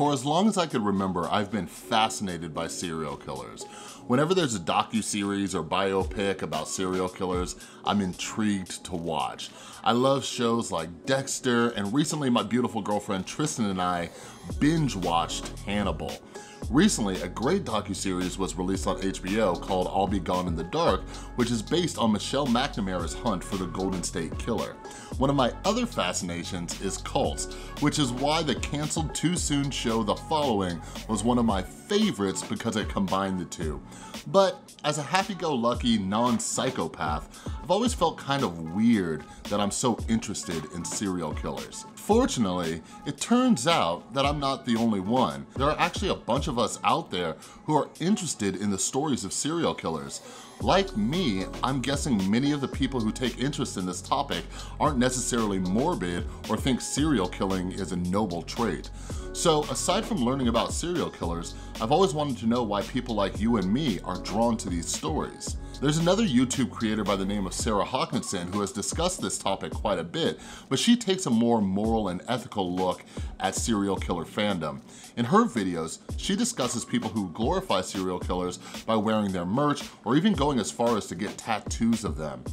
For as long as I could remember, I've been fascinated by serial killers. Whenever there's a docu-series or biopic about serial killers, I'm intrigued to watch. I love shows like Dexter, and recently my beautiful girlfriend Tristan and I binge watched Hannibal. Recently, a great docu-series was released on HBO called I'll Be Gone in the Dark, which is based on Michelle McNamara's hunt for the Golden State Killer. One of my other fascinations is cults, which is why the canceled Too Soon show The Following was one of my favorites because it combined the two. But as a happy-go-lucky non-psychopath, I've always felt kind of weird that I'm so interested in serial killers. Fortunately, it turns out that I'm not the only one. There are actually a bunch of us out there who are interested in the stories of serial killers. Like me, I'm guessing many of the people who take interest in this topic aren't necessarily morbid or think serial killing is a noble trait. So aside from learning about serial killers, I've always wanted to know why people like you and me are drawn to these stories. There's another YouTube creator by the name of Sarah Hawkinson who has discussed this topic quite a bit, but she takes a more moral and ethical look at serial killer fandom. In her videos, she discusses people who glorify serial killers by wearing their merch or even going as far as to get tattoos of them.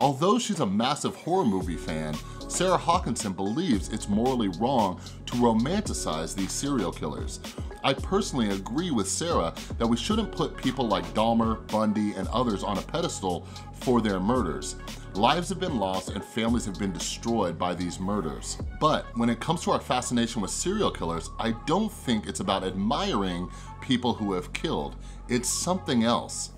Although she's a massive horror movie fan, Sarah Hawkinson believes it's morally wrong to romanticize these serial killers. I personally agree with Sarah that we shouldn't put people like Dahmer, Bundy, and others on a pedestal for their murders. Lives have been lost and families have been destroyed by these murders. But when it comes to our fascination with serial killers, I don't think it's about admiring people who have killed. It's something else.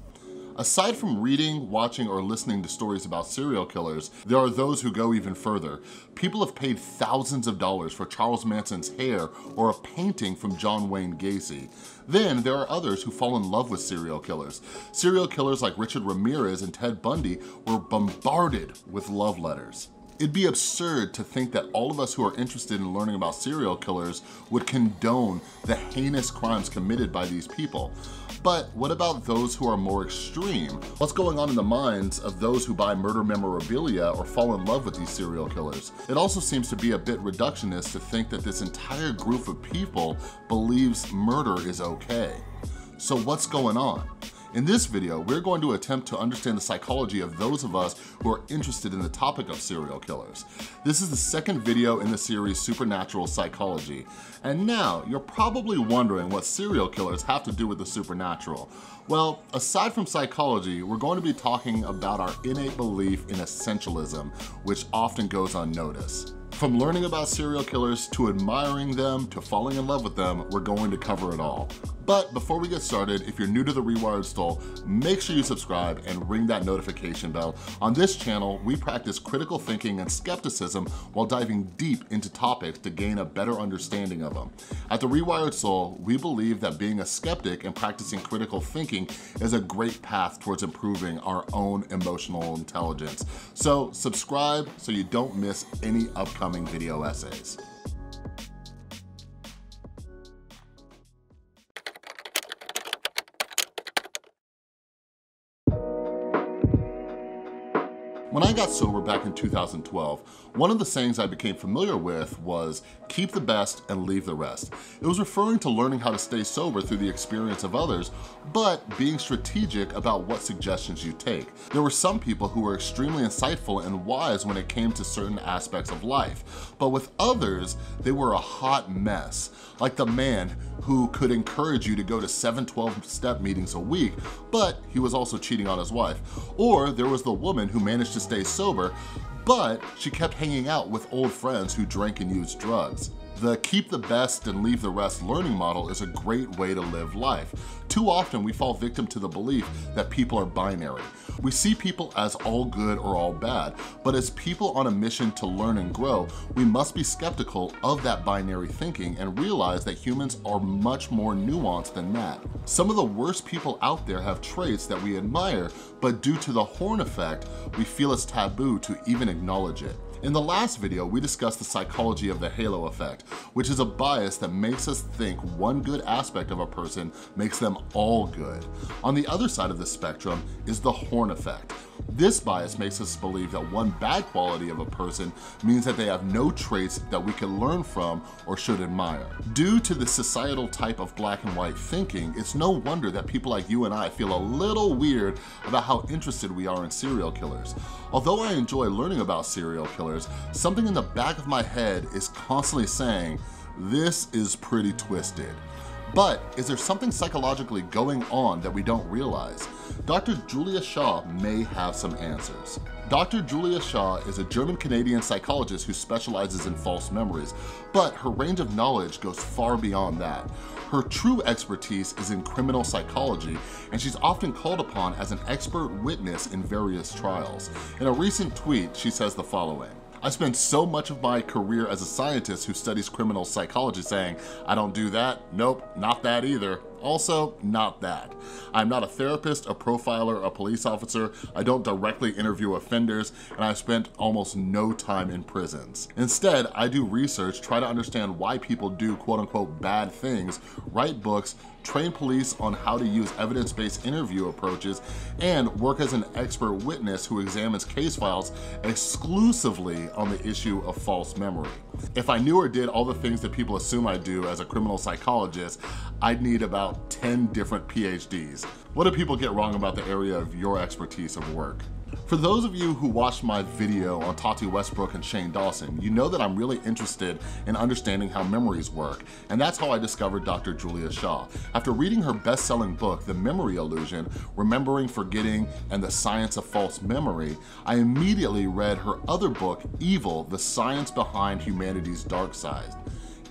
Aside from reading, watching, or listening to stories about serial killers, there are those who go even further. People have paid thousands of dollars for Charles Manson's hair or a painting from John Wayne Gacy. Then there are others who fall in love with serial killers. Serial killers like Richard Ramirez and Ted Bundy were bombarded with love letters. It'd be absurd to think that all of us who are interested in learning about serial killers would condone the heinous crimes committed by these people. But what about those who are more extreme? What's going on in the minds of those who buy murder memorabilia or fall in love with these serial killers? It also seems to be a bit reductionist to think that this entire group of people believes murder is okay. So what's going on? In this video, we're going to attempt to understand the psychology of those of us who are interested in the topic of serial killers. This is the second video in the series Supernatural Psychology. And now, you're probably wondering what serial killers have to do with the supernatural. Well, aside from psychology, we're going to be talking about our innate belief in essentialism, which often goes unnoticed. From learning about serial killers, to admiring them, to falling in love with them, we're going to cover it all. But before we get started, if you're new to The Rewired Soul, make sure you subscribe and ring that notification bell. On this channel, we practice critical thinking and skepticism while diving deep into topics to gain a better understanding of them. At The Rewired Soul, we believe that being a skeptic and practicing critical thinking is a great path towards improving our own emotional intelligence. So subscribe so you don't miss any upcoming video essays. Got sober back in 2012, one of the sayings I became familiar with was, keep the best and leave the rest. It was referring to learning how to stay sober through the experience of others, but being strategic about what suggestions you take. There were some people who were extremely insightful and wise when it came to certain aspects of life, but with others, they were a hot mess. Like the man who could encourage you to go to seven 12-step meetings a week, but he was also cheating on his wife. Or there was the woman who managed to stay sober, but she kept hanging out with old friends who drank and used drugs. The keep the best and leave the rest learning model is a great way to live life. Too often we fall victim to the belief that people are binary. We see people as all good or all bad, but as people on a mission to learn and grow, we must be skeptical of that binary thinking and realize that humans are much more nuanced than that. Some of the worst people out there have traits that we admire, but due to the horn effect, we feel it's taboo to even acknowledge it. In the last video, we discussed the psychology of the halo effect, which is a bias that makes us think one good aspect of a person makes them all good. On the other side of the spectrum is the horn effect. This bias makes us believe that one bad quality of a person means that they have no traits that we can learn from or should admire. Due to the societal type of black and white thinking, it's no wonder that people like you and I feel a little weird about how interested we are in serial killers. Although I enjoy learning about serial killers, something in the back of my head is constantly saying, this is pretty twisted. But is there something psychologically going on that we don't realize? Dr. Julia Shaw may have some answers. Dr. Julia Shaw is a German-Canadian psychologist who specializes in false memories, but her range of knowledge goes far beyond that. Her true expertise is in criminal psychology, and she's often called upon as an expert witness in various trials. In a recent tweet, she says the following, I spent so much of my career as a scientist who studies criminal psychology saying, I don't do that, nope, not that either. Also, not that. I'm not a therapist, a profiler, a police officer, I don't directly interview offenders, and I've spent almost no time in prisons. Instead, I do research, try to understand why people do quote unquote bad things, write books, train police on how to use evidence-based interview approaches, and work as an expert witness who examines case files exclusively on the issue of false memory. If I knew or did all the things that people assume I do as a criminal psychologist, I'd need about 10 different PhDs. What do people get wrong about the area of your expertise of work? For those of you who watched my video on Tati Westbrook and Shane Dawson, you know that I'm really interested in understanding how memories work, and that's how I discovered Dr. Julia Shaw. After reading her best-selling book, The Memory Illusion, Remembering, Forgetting, and the Science of False Memory, I immediately read her other book, Evil, The Science Behind Humanity's Dark Side.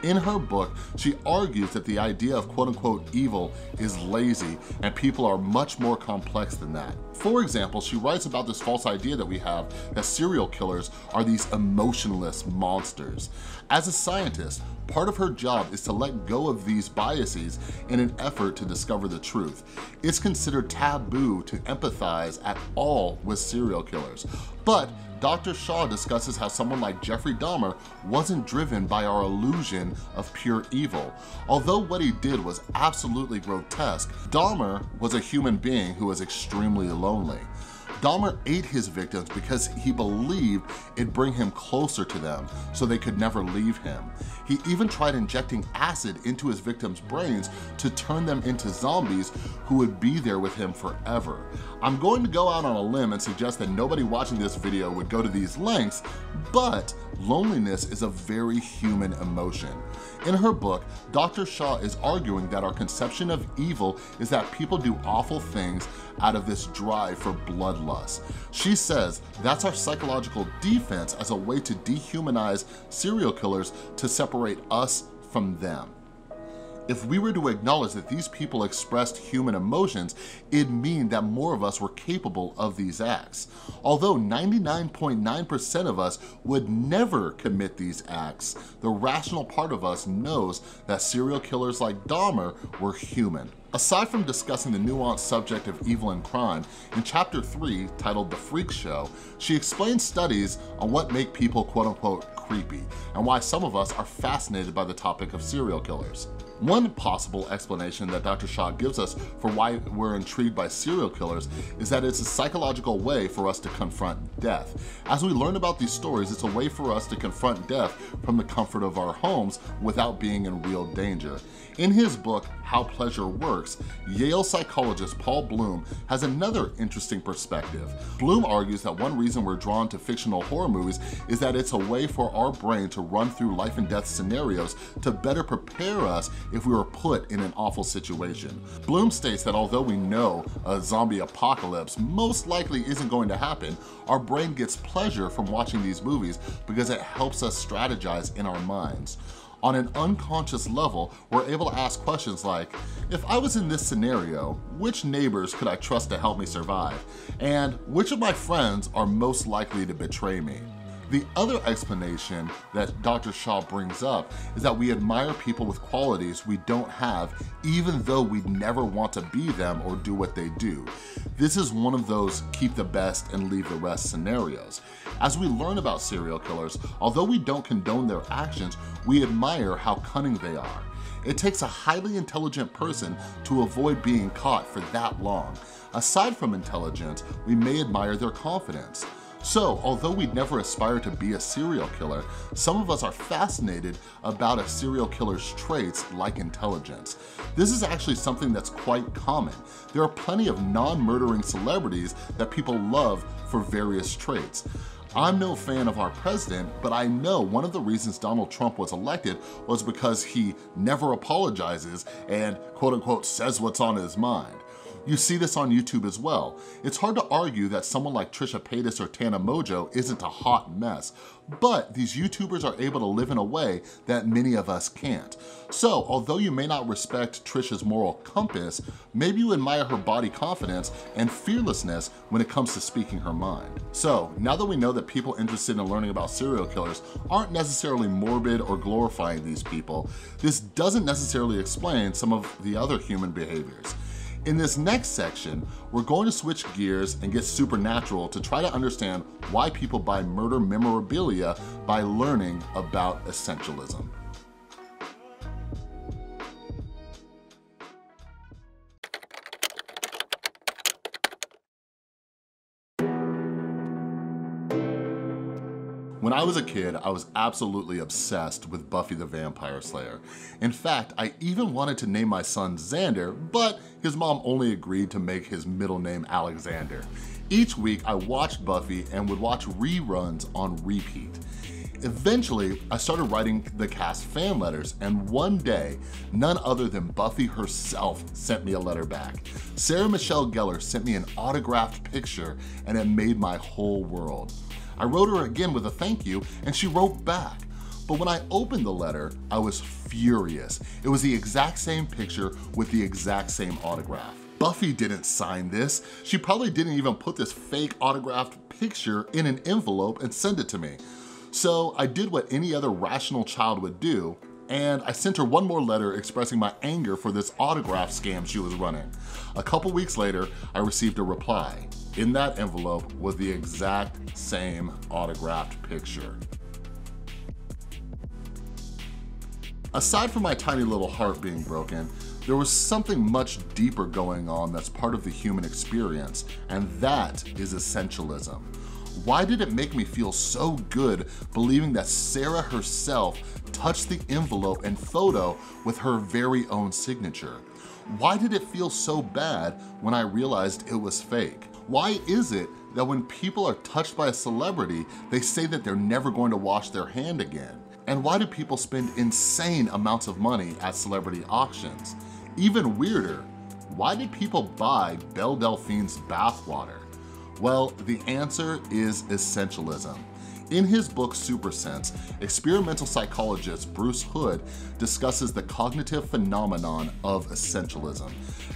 In her book, she argues that the idea of quote unquote evil is lazy and people are much more complex than that. For example, she writes about this false idea that we have that serial killers are these emotionless monsters. As a scientist, part of her job is to let go of these biases in an effort to discover the truth. It's considered taboo to empathize at all with serial killers, but Dr. Shaw discusses how someone like Jeffrey Dahmer wasn't driven by our illusion of pure evil. Although what he did was absolutely grotesque, Dahmer was a human being who was extremely lonely. Dahmer ate his victims because he believed it'd bring him closer to them so they could never leave him. He even tried injecting acid into his victims' brains to turn them into zombies who would be there with him forever. I'm going to go out on a limb and suggest that nobody watching this video would go to these lengths, but loneliness is a very human emotion. In her book, Dr. Shaw is arguing that our conception of evil is that people do awful things out of this drive for bloodlust. She says that's our psychological defense as a way to dehumanize serial killers to separate us from them. If we were to acknowledge that these people expressed human emotions, it'd mean that more of us were capable of these acts. Although 99.9% of us would never commit these acts, the rational part of us knows that serial killers like Dahmer were human. Aside from discussing the nuanced subject of evil and crime, in chapter 3, titled The Freak Show, she explains studies on what make people quote unquote creepy and why some of us are fascinated by the topic of serial killers. One possible explanation that Dr. Shaw gives us for why we're intrigued by serial killers is that it's a psychological way for us to confront death. As we learn about these stories, it's a way for us to confront death from the comfort of our homes without being in real danger. In his book, How Pleasure Works, Yale psychologist Paul Bloom has another interesting perspective. Bloom argues that one reason we're drawn to fictional horror movies is that it's a way for our brain to run through life and death scenarios to better prepare us if we were put in an awful situation. Bloom states that although we know a zombie apocalypse most likely isn't going to happen, our brain gets pleasure from watching these movies because it helps us strategize in our minds on an unconscious level, we're able to ask questions like, if I was in this scenario, which neighbors could I trust to help me survive? And which of my friends are most likely to betray me? The other explanation that Dr. Shaw brings up is that we admire people with qualities we don't have even though we'd never want to be them or do what they do. This is one of those keep the best and leave the rest scenarios. As we learn about serial killers, although we don't condone their actions, we admire how cunning they are. It takes a highly intelligent person to avoid being caught for that long. Aside from intelligence, we may admire their confidence. So, although we'd never aspire to be a serial killer, some of us are fascinated about a serial killer's traits like intelligence. This is actually something that's quite common. There are plenty of non-murdering celebrities that people love for various traits. I'm no fan of our president, but I know one of the reasons Donald Trump was elected was because he never apologizes and quote unquote says what's on his mind. You see this on YouTube as well. It's hard to argue that someone like Trisha Paytas or Tana Mongeau isn't a hot mess, but these YouTubers are able to live in a way that many of us can't. So although you may not respect Trisha's moral compass, maybe you admire her body confidence and fearlessness when it comes to speaking her mind. So now that we know that people interested in learning about serial killers aren't necessarily morbid or glorifying these people, this doesn't necessarily explain some of the other human behaviors. In this next section, we're going to switch gears and get supernatural to try to understand why people buy murder memorabilia by learning about essentialism. When I was a kid, I was absolutely obsessed with Buffy the Vampire Slayer. In fact, I even wanted to name my son Xander, but his mom only agreed to make his middle name Alexander. Each week, I watched Buffy and would watch reruns on repeat. Eventually, I started writing the cast fan letters, and one day, none other than Buffy herself sent me a letter back. Sarah Michelle Gellar sent me an autographed picture, and it made my whole world. I wrote her again with a thank you and she wrote back. But when I opened the letter, I was furious. It was the exact same picture with the exact same autograph. Buffy didn't sign this. She probably didn't even put this fake autographed picture in an envelope and send it to me. So I did what any other rational child would do and I sent her one more letter expressing my anger for this autograph scam she was running. A couple weeks later, I received a reply. In that envelope was the exact same autographed picture. Aside from my tiny little heart being broken, there was something much deeper going on that's part of the human experience, and that is essentialism. Why did it make me feel so good believing that Sarah herself touched the envelope and photo with her very own signature? Why did it feel so bad when I realized it was fake? Why is it that when people are touched by a celebrity, they say that they're never going to wash their hand again? And why do people spend insane amounts of money at celebrity auctions? Even weirder, why did people buy Belle Delphine's bathwater? Well, the answer is essentialism. In his book Supersense, experimental psychologist Bruce Hood discusses the cognitive phenomenon of essentialism.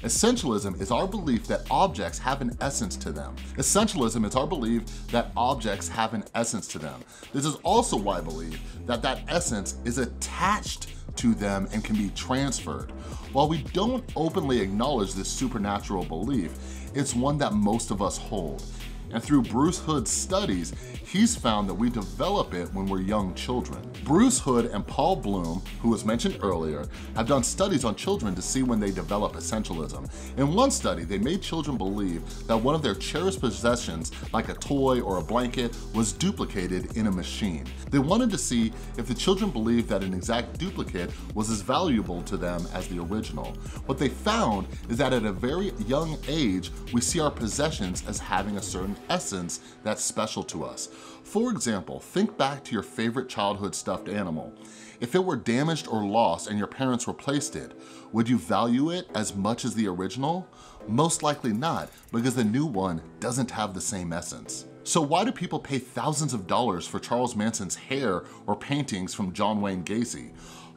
Essentialism is our belief that objects have an essence to them. Essentialism is our belief that objects have an essence to them. This is also why I believe that that essence is attached to them and can be transferred. While we don't openly acknowledge this supernatural belief, it's one that most of us hold. And through Bruce Hood's studies, he's found that we develop it when we're young children. Bruce Hood and Paul Bloom, who was mentioned earlier, have done studies on children to see when they develop essentialism. In one study, they made children believe that one of their cherished possessions, like a toy or a blanket, was duplicated in a machine. They wanted to see if the children believed that an exact duplicate was as valuable to them as the original. What they found is that at a very young age, we see our possessions as having a certain essence that's special to us. For example, think back to your favorite childhood stuffed animal. If it were damaged or lost and your parents replaced it, would you value it as much as the original? Most likely not, because the new one doesn't have the same essence. So why do people pay thousands of dollars for Charles Manson's hair or paintings from John Wayne Gacy?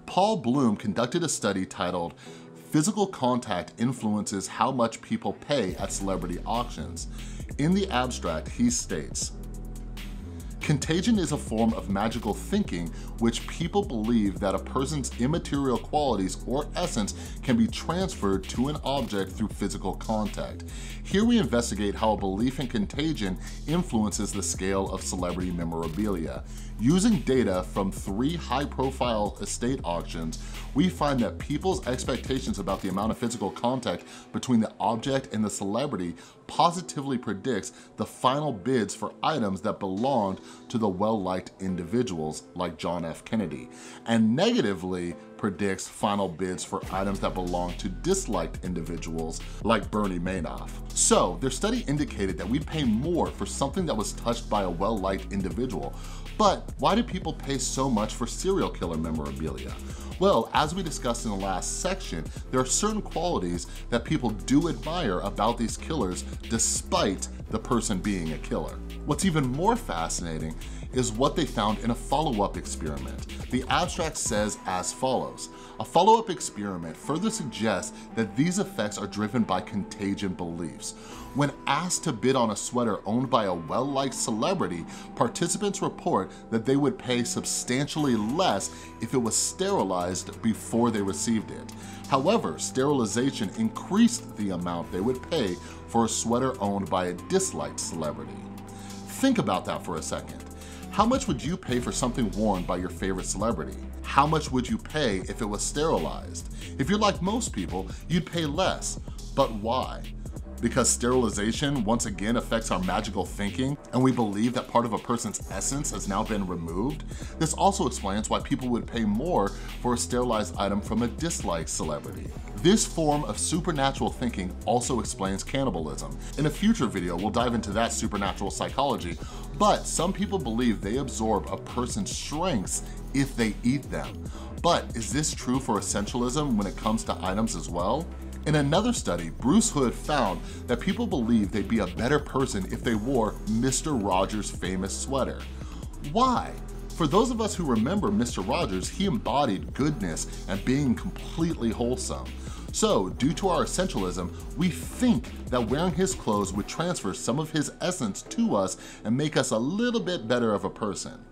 Paul Bloom conducted a study titled Physical Contact Influences How Much People Pay at Celebrity Auctions. In the abstract, he states, Contagion is a form of magical thinking which people believe that a person's immaterial qualities or essence can be transferred to an object through physical contact. Here we investigate how a belief in contagion influences the scale of celebrity memorabilia. Using data from three high-profile estate auctions, we find that people's expectations about the amount of physical contact between the object and the celebrity positively predicts the final bids for items that belonged to the well-liked individuals like John F. Kennedy, and negatively predicts final bids for items that belong to disliked individuals like Bernie Madoff. So their study indicated that we'd pay more for something that was touched by a well-liked individual, but why do people pay so much for serial killer memorabilia? Well, as we discussed in the last section, there are certain qualities that people do admire about these killers despite the person being a killer. What's even more fascinating is what they found in a follow-up experiment. The abstract says as follows, a follow-up experiment further suggests that these effects are driven by contagion beliefs. When asked to bid on a sweater owned by a well-liked celebrity, participants report that they would pay substantially less if it was sterilized before they received it. However, sterilization increased the amount they would pay for a sweater owned by a disliked celebrity. Think about that for a second. How much would you pay for something worn by your favorite celebrity? How much would you pay if it was sterilized? If you're like most people, you'd pay less. But why? Because sterilization once again affects our magical thinking and we believe that part of a person's essence has now been removed, this also explains why people would pay more for a sterilized item from a disliked celebrity. This form of supernatural thinking also explains cannibalism. In a future video, we'll dive into that supernatural psychology, but some people believe they absorb a person's strengths if they eat them. But is this true for essentialism when it comes to items as well? In another study, Bruce Hood found that people believed they'd be a better person if they wore Mr. Rogers' famous sweater. Why? For those of us who remember Mr. Rogers, he embodied goodness and being completely wholesome. So, due to our essentialism, we think that wearing his clothes would transfer some of his essence to us and make us a little bit better of a person.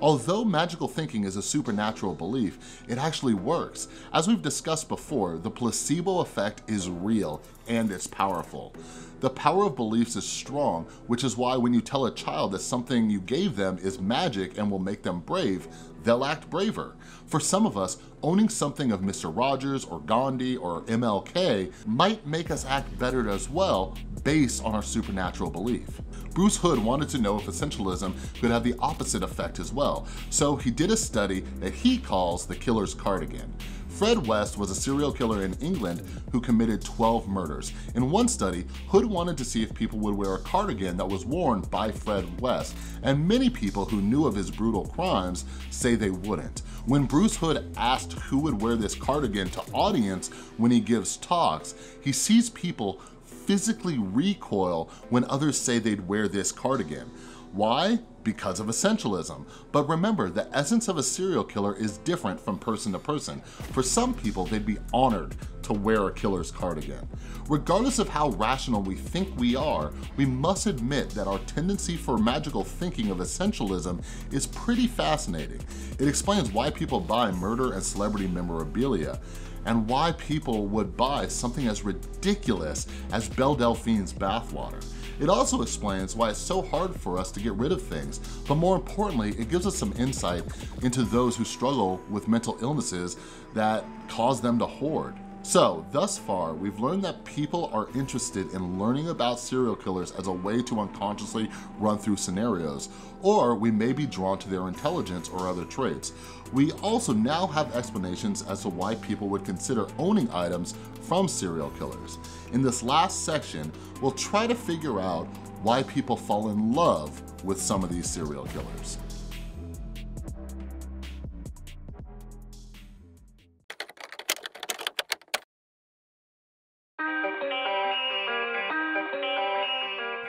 Although magical thinking is a supernatural belief, it actually works. As we've discussed before, the placebo effect is real and it's powerful. The power of beliefs is strong, which is why when you tell a child that something you gave them is magic and will make them brave, they'll act braver. For some of us, owning something of Mr. Rogers or Gandhi or MLK might make us act better as well based on our supernatural belief. Bruce Hood wanted to know if essentialism could have the opposite effect as well, so he did a study that he calls the killer's cardigan. Fred West was a serial killer in England who committed 12 murders. In one study, Hood wanted to see if people would wear a cardigan that was worn by Fred West, and many people who knew of his brutal crimes say they wouldn't. When Bruce Hood asked who would wear this cardigan to audience when he gives talks, he sees people physically recoil when others say they'd wear this cardigan. Why? Because of essentialism. But remember, the essence of a serial killer is different from person to person. For some people, they'd be honored to wear a killer's cardigan. Regardless of how rational we think we are, we must admit that our tendency for magical thinking of essentialism is pretty fascinating. It explains why people buy murder and celebrity memorabilia and why people would buy something as ridiculous as Belle Delphine's bathwater. It also explains why it's so hard for us to get rid of things, but more importantly, it gives us some insight into those who struggle with mental illnesses that cause them to hoard. So, thus far, we've learned that people are interested in learning about serial killers as a way to unconsciously run through scenarios, or we may be drawn to their intelligence or other traits. We also now have explanations as to why people would consider owning items from serial killers. In this last section, we'll try to figure out why people fall in love with some of these serial killers.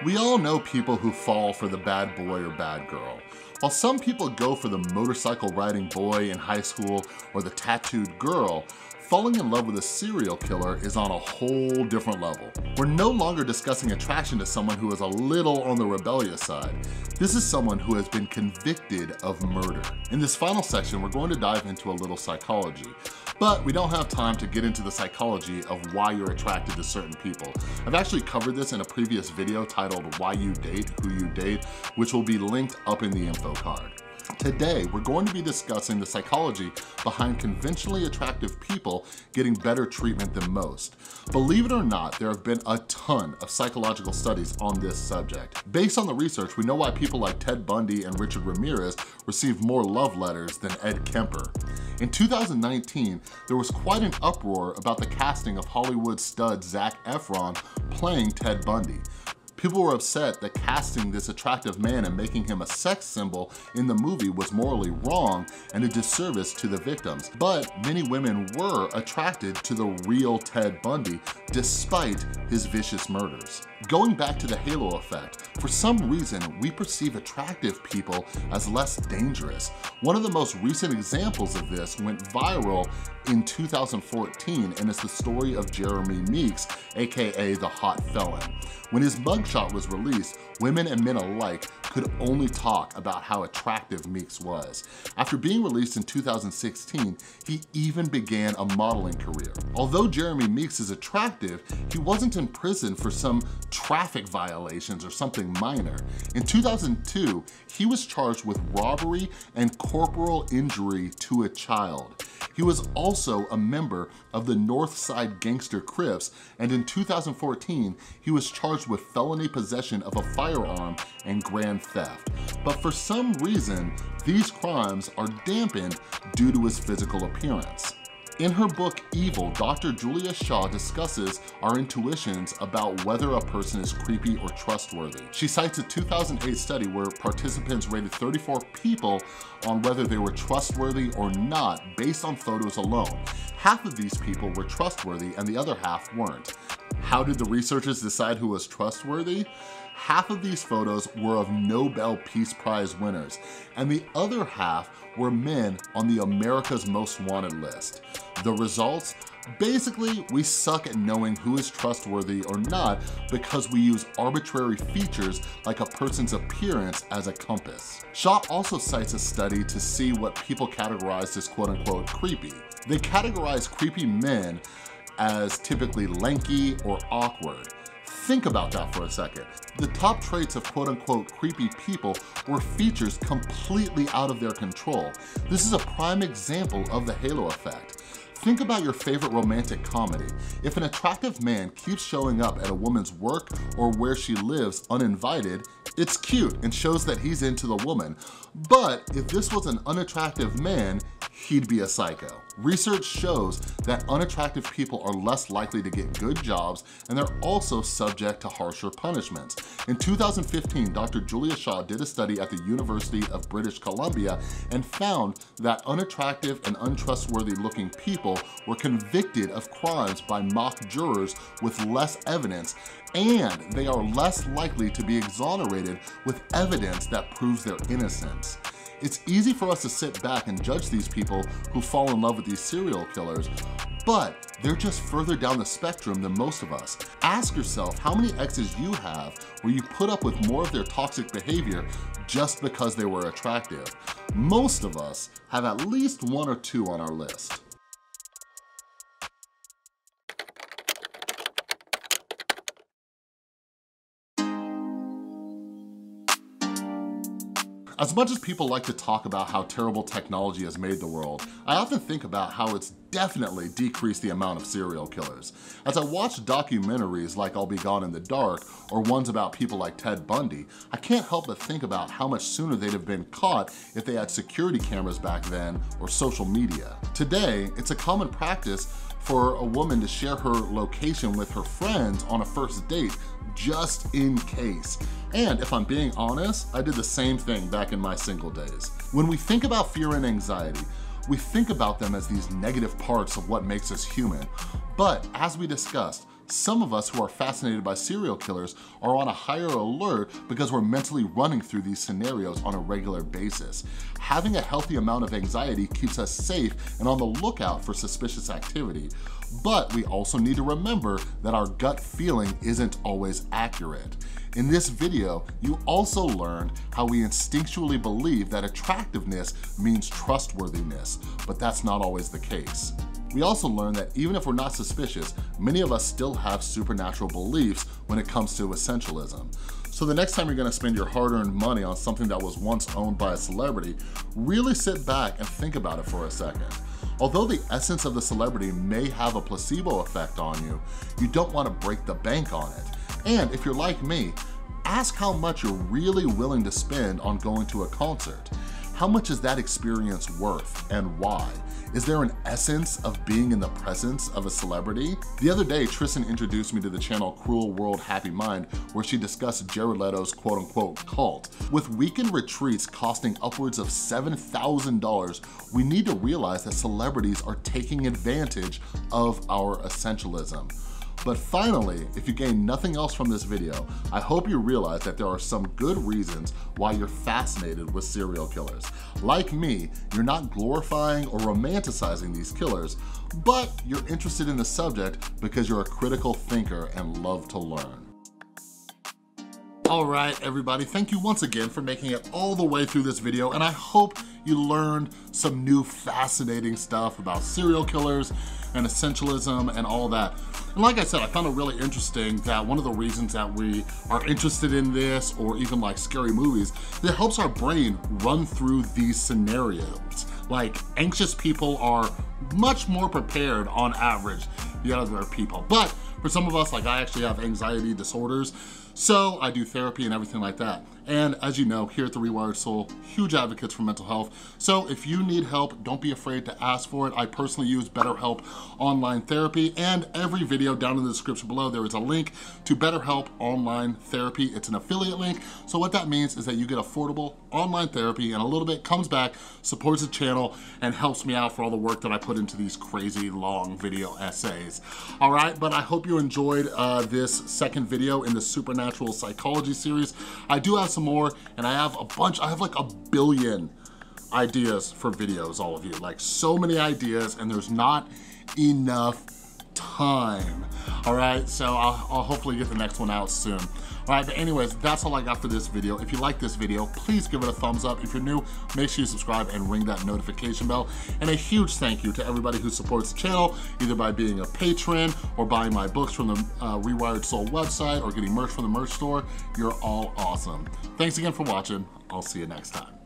We all know people who fall for the bad boy or bad girl. While some people go for the motorcycle riding boy in high school or the tattooed girl, falling in love with a serial killer is on a whole different level. We're no longer discussing attraction to someone who is a little on the rebellious side. This is someone who has been convicted of murder. In this final section, we're going to dive into a little psychology. But we don't have time to get into the psychology of why you're attracted to certain people. I've actually covered this in a previous video titled Why You Date, Who You Date, which will be linked up in the info card. Today, we're going to be discussing the psychology behind conventionally attractive people getting better treatment than most. Believe it or not, there have been a ton of psychological studies on this subject. Based on the research, we know why people like Ted Bundy and Richard Ramirez received more love letters than Ed Kemper. In 2019, there was quite an uproar about the casting of Hollywood stud Zac Efron playing Ted Bundy. People were upset that casting this attractive man and making him a sex symbol in the movie was morally wrong and a disservice to the victims. But many women were attracted to the real Ted Bundy despite his vicious murders. Going back to the halo effect, for some reason, we perceive attractive people as less dangerous. One of the most recent examples of this went viral in 2014 and it's the story of Jeremy Meeks, AKA the hot felon. When his mugshot was released, women and men alike could only talk about how attractive Meeks was. After being released in 2016, he even began a modeling career. Although Jeremy Meeks is attractive, he wasn't in prison for some traffic violations or something minor. In 2002, he was charged with robbery and corporal injury to a child. He was also a member of the Northside Gangster Crips, and in 2014, he was charged with felony possession of a firearm and grand theft. But for some reason, these crimes are dampened due to his physical appearance. In her book, Evil, Dr. Julia Shaw discusses our intuitions about whether a person is creepy or trustworthy. She cites a 2008 study where participants rated 34 people on whether they were trustworthy or not based on photos alone. Half of these people were trustworthy and the other half weren't. How did the researchers decide who was trustworthy? Half of these photos were of Nobel Peace Prize winners, and the other half were men on the America's Most Wanted list. The results? Basically, we suck at knowing who is trustworthy or not because we use arbitrary features like a person's appearance as a compass. Shaw also cites a study to see what people categorize as quote unquote creepy. They categorize creepy men as typically lanky or awkward. Think about that for a second. The top traits of quote unquote creepy people were features completely out of their control. This is a prime example of the halo effect. Think about your favorite romantic comedy. If an attractive man keeps showing up at a woman's work or where she lives uninvited, it's cute and shows that he's into the woman. But if this was an unattractive man, he'd be a psycho. Research shows that unattractive people are less likely to get good jobs and they're also subject to harsher punishments. In 2015, Dr. Julia Shaw did a study at the University of British Columbia and found that unattractive and untrustworthy looking people were convicted of crimes by mock jurors with less evidence and they are less likely to be exonerated with evidence that proves their innocence. It's easy for us to sit back and judge these people who fall in love with these serial killers, but they're just further down the spectrum than most of us. Ask yourself how many exes you have where you put up with more of their toxic behavior just because they were attractive. Most of us have at least one or two on our list. As much as people like to talk about how terrible technology has made the world, I often think about how it's definitely decreased the amount of serial killers. As I watch documentaries like I'll Be Gone in the Dark or ones about people like Ted Bundy, I can't help but think about how much sooner they'd have been caught if they had security cameras back then or social media. Today, it's a common practice for a woman to share her location with her friends on a first date just in case. And if I'm being honest, I did the same thing back in my single days. When we think about fear and anxiety, we think about them as these negative parts of what makes us human. But as we discussed, Some of us who are fascinated by serial killers are on a higher alert because we're mentally running through these scenarios on a regular basis. Having a healthy amount of anxiety keeps us safe and on the lookout for suspicious activity. But we also need to remember that our gut feeling isn't always accurate. In this video, you also learned how we instinctually believe that attractiveness means trustworthiness, but that's not always the case. We also learned that even if we're not suspicious, many of us still have supernatural beliefs when it comes to essentialism. So the next time you're gonna spend your hard-earned money on something that was once owned by a celebrity, really sit back and think about it for a second. Although the essence of the celebrity may have a placebo effect on you, you don't wanna break the bank on it. And if you're like me, ask how much you're really willing to spend on going to a concert. How much is that experience worth and why? Is there an essence of being in the presence of a celebrity? The other day, Tristan introduced me to the channel Cruel World Happy Mind, where she discussed Jared Leto's quote unquote cult. With weekend retreats costing upwards of $7,000, we need to realize that celebrities are taking advantage of our essentialism. But finally, if you gain nothing else from this video, I hope you realize that there are some good reasons why you're fascinated with serial killers. Like me, you're not glorifying or romanticizing these killers, but you're interested in the subject because you're a critical thinker and love to learn. All right, everybody, thank you once again for making it all the way through this video, and I hope you learned some new fascinating stuff about serial killers and essentialism and all that. And like I said, I found it really interesting that one of the reasons that we are interested in this or even like scary movies, it helps our brain run through these scenarios. Like anxious people are much more prepared on average than other people. But for some of us, like I actually have anxiety disorders, so I do therapy and everything like that. And as you know, here at The Rewired Soul, huge advocates for mental health. So if you need help, don't be afraid to ask for it. I personally use BetterHelp Online Therapy and every video down in the description below, there is a link to BetterHelp Online Therapy. It's an affiliate link. So what that means is that you get affordable online therapy and a little bit comes back, supports the channel, and helps me out for all the work that I put into these crazy long video essays. All right, but I hope you enjoyed uh, this second video in the Supernatural Psychology series. I do have some more, and I have a bunch, I have like a billion ideas for videos, all of you. Like so many ideas, and there's not enough time. All right, so I'll, I'll hopefully get the next one out soon. All right, but anyways, that's all I got for this video. If you like this video, please give it a thumbs up. If you're new, make sure you subscribe and ring that notification bell. And a huge thank you to everybody who supports the channel, either by being a patron or buying my books from the uh, Rewired Soul website or getting merch from the merch store. You're all awesome. Thanks again for watching. I'll see you next time.